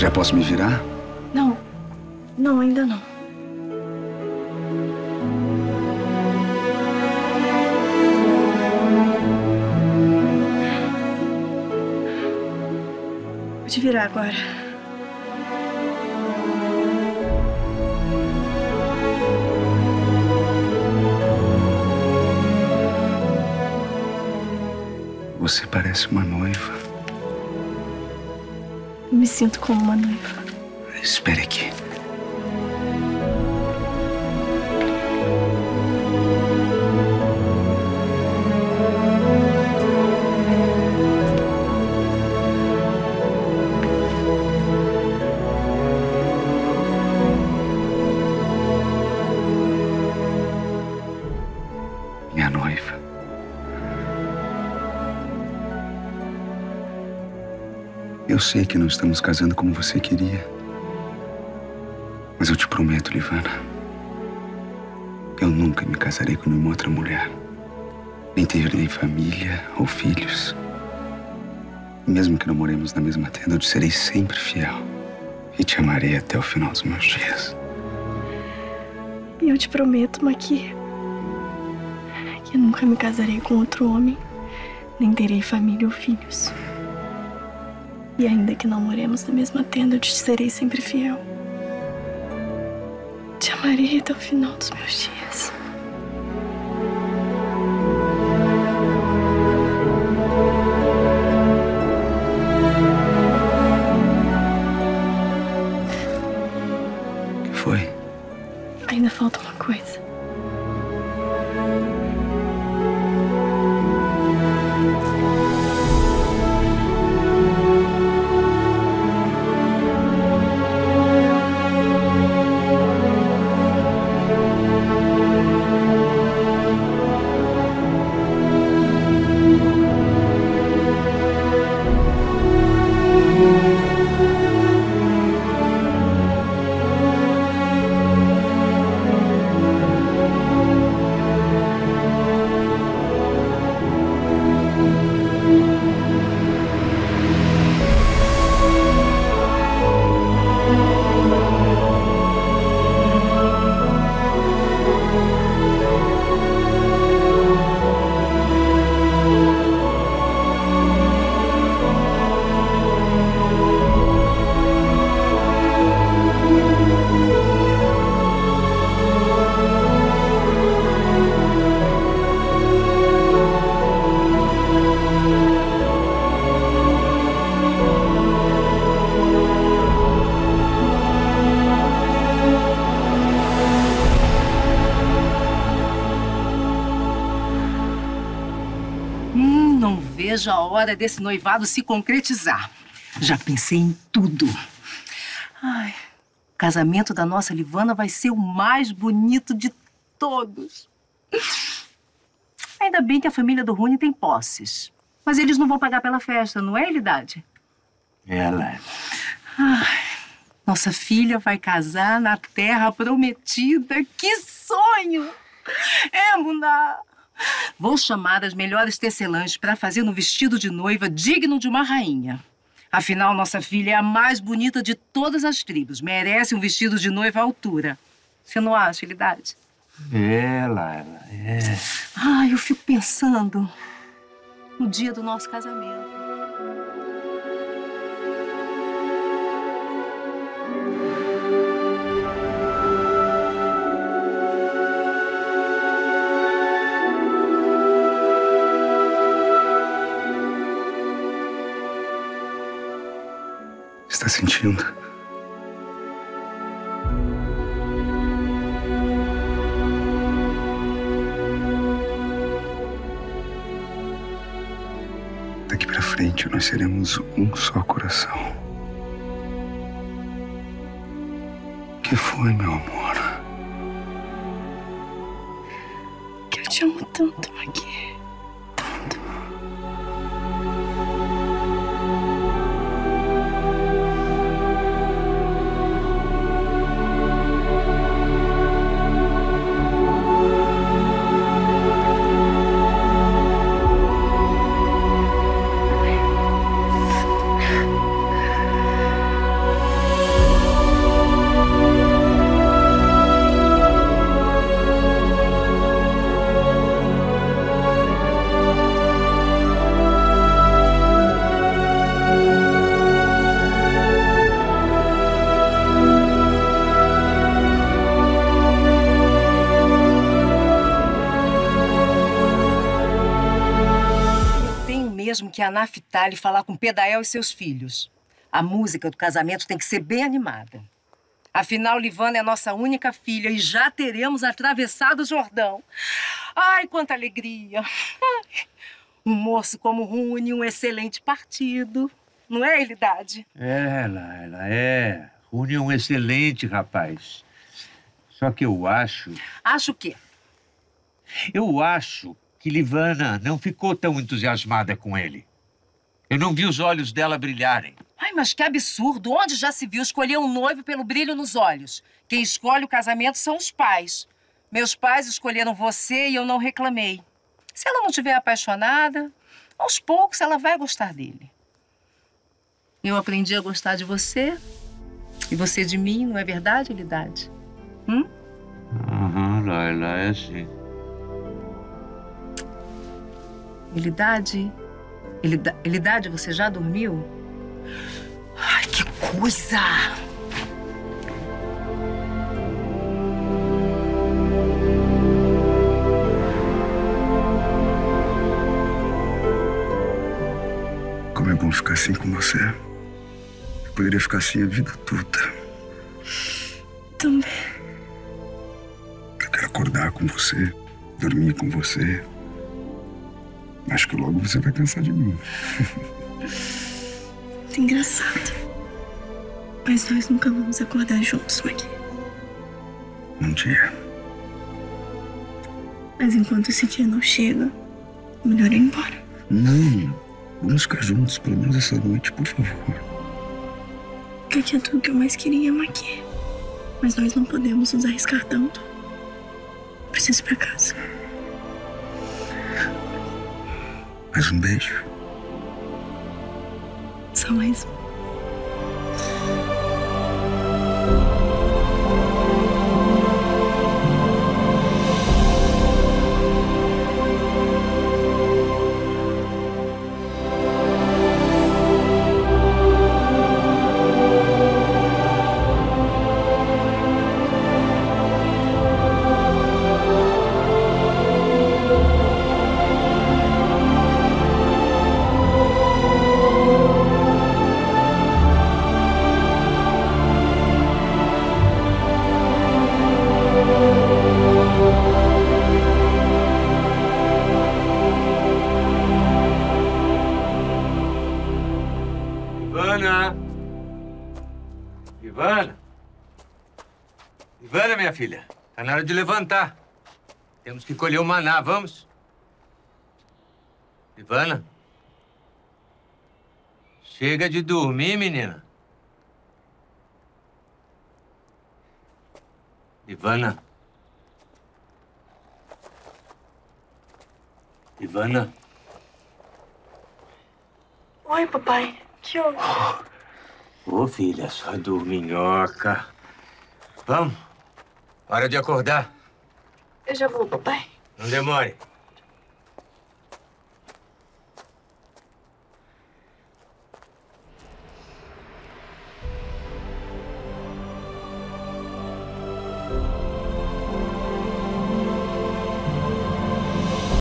Já posso me virar? Não. Não, ainda não. Pode virar agora. Você parece uma noiva. Me sinto como uma noiva. Espere aqui. Minha noiva. Eu sei que não estamos casando como você queria. Mas eu te prometo, Livana. Eu nunca me casarei com nenhuma outra mulher. Nem terei família ou filhos. Mesmo que não moremos na mesma tenda, eu te serei sempre fiel. E te amarei até o final dos meus dias. E eu te prometo, Maqui, que eu nunca me casarei com outro homem, nem terei família ou filhos. E ainda que não moremos na mesma tenda, eu te serei sempre fiel. Te amarei até o final dos meus dias. Não vejo a hora desse noivado se concretizar. Já pensei em tudo. Ai, o casamento da nossa Livana vai ser o mais bonito de todos. Ainda bem que a família do Rune tem posses. Mas eles não vão pagar pela festa, não é, Elidade? Ela. Ai, nossa filha vai casar na terra prometida. Que sonho! É, Muná! Vou chamar as melhores tecelãs para fazer um vestido de noiva digno de uma rainha. Afinal, nossa filha é a mais bonita de todas as tribos. Merece um vestido de noiva à altura. Você não acha, Elidade? Ela, ela. É. Ai, eu fico pensando no dia do nosso casamento. Sentindo? Daqui pra frente nós seremos um só coração. O que foi, meu amor? Que eu te amo tanto, Maqui. Mesmo que a Naftali falar com Pedael e seus filhos. A música do casamento tem que ser bem animada. Afinal, Livana é nossa única filha e já teremos atravessado o Jordão. Ai, quanta alegria! Um moço como Rune, um excelente partido. Não é, Elidade? É, Laila, é. Rune é um excelente rapaz. Só que eu acho. Acho o quê? Eu acho que Livana não ficou tão entusiasmada com ele. Eu não vi os olhos dela brilharem. Ai, mas que absurdo! Onde já se viu escolher um noivo pelo brilho nos olhos? Quem escolhe o casamento são os pais. Meus pais escolheram você e eu não reclamei. Se ela não estiver apaixonada, aos poucos ela vai gostar dele. Eu aprendi a gostar de você e você de mim, não é verdade, Elidade? Hum? Aham, Laila, é assim. Elidade? Elida- Elidade, você já dormiu? Ai, que coisa! Como é bom ficar assim com você. Eu poderia ficar assim a vida toda. Também. Eu quero acordar com você, dormir com você. Acho que logo você vai cansar de mim. Muito engraçado. Mas nós nunca vamos acordar juntos, Magui. Um dia. Mas enquanto esse dia não chega, melhor ir embora. Não. Vamos ficar juntos, pelo menos essa noite, por favor. Porque é tudo que eu mais queria, Magui. Mas nós não podemos nos arriscar tanto. Preciso ir pra casa. Mais um beijo. Só mais um. Ivana, minha filha, tá na hora de levantar. Temos que colher o maná, vamos? Ivana? Chega de dormir, menina. Ivana? Ivana? Oi, papai. Que houve? Ô, filha, sua dorminhoca. Vamos? Hora de acordar. Eu já vou, papai. Não demore.